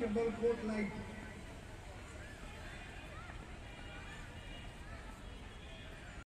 basketball court like